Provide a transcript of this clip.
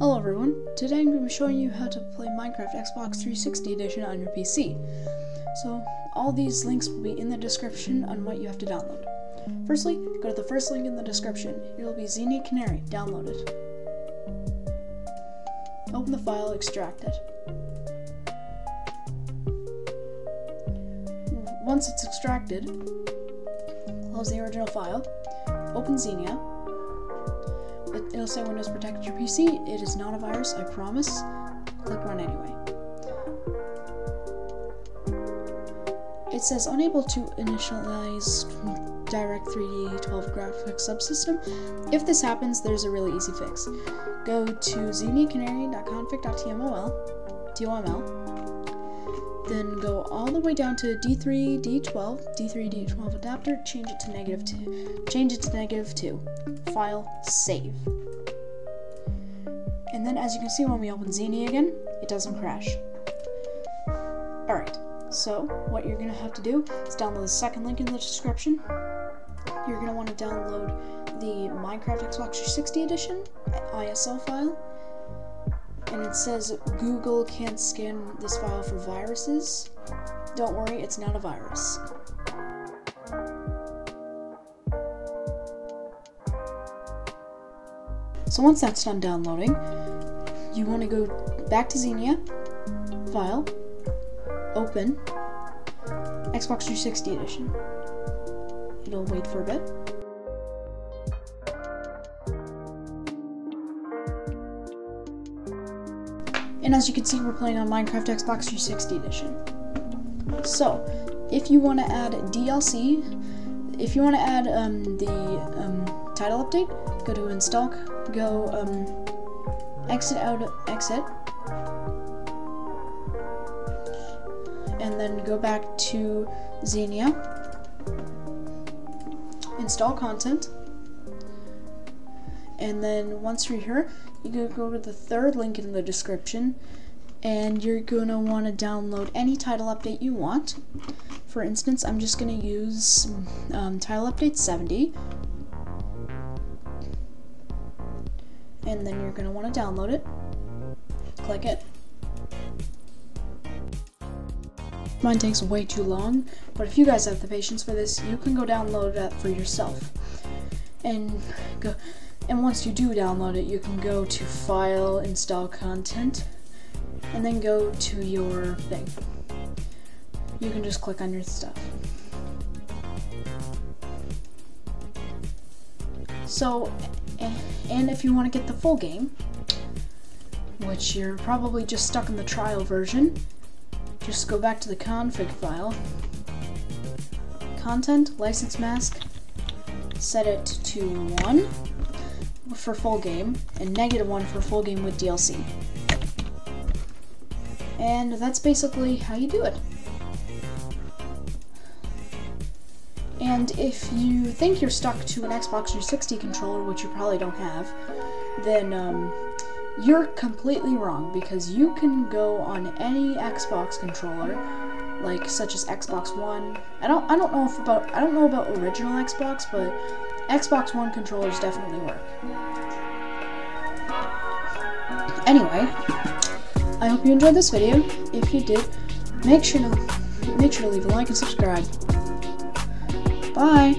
Hello everyone, today I'm going to be showing you how to play Minecraft Xbox 360 Edition on your PC. So, all these links will be in the description on what you have to download. Firstly, go to the first link in the description. It will be Xenia Canary, download it. Open the file, extract it. Once it's extracted, close the original file, open Xenia, it'll say Windows protected your PC. It is not a virus, I promise. Click run anyway. It says unable to initialize Direct 3D 12 graphics subsystem. If this happens, there's a really easy fix. Go to xeniacanary.config.tml, TOML, then go all the way down to D3, D12, D3, D12 adapter, change it to negative 2, change it to negative 2. File, save. And then as you can see when we open Xenia again, it doesn't crash. Alright, so what you're gonna have to do is download the second link in the description. You're gonna want to download the Minecraft Xbox 360 edition ISO file. And it says Google can't scan this file for viruses. Don't worry, it's not a virus. So once that's done downloading, you want to go back to Xenia, File, Open, Xbox 360 Edition. It'll wait for a bit. And as you can see, we're playing on Minecraft Xbox 360 Edition. So, if you want to add DLC, if you want to add um, the um, title update, go to install, go um, exit out, exit, and then go back to Xenia, install content, and then once you're here, you can go to the third link in the description, and you're gonna want to download any title update you want. For instance, I'm just gonna use um, title update 70 and then you're going to want to download it. Click it. Mine takes way too long, but if you guys have the patience for this, you can go download that for yourself. And go and once you do download it, you can go to file, install content, and then go to your thing. You can just click on your stuff. So and if you want to get the full game, which you're probably just stuck in the trial version, just go back to the config file, content, license mask, set it to 1 for full game, and negative 1 for full game with DLC. And that's basically how you do it. And if you think you're stuck to an Xbox 360 controller, which you probably don't have, then um, you're completely wrong because you can go on any Xbox controller, like such as Xbox One. I don't I don't know if about I don't know about original Xbox, but Xbox One controllers definitely work. Anyway, I hope you enjoyed this video. If you did, make sure to make sure to leave a like and subscribe. Bye.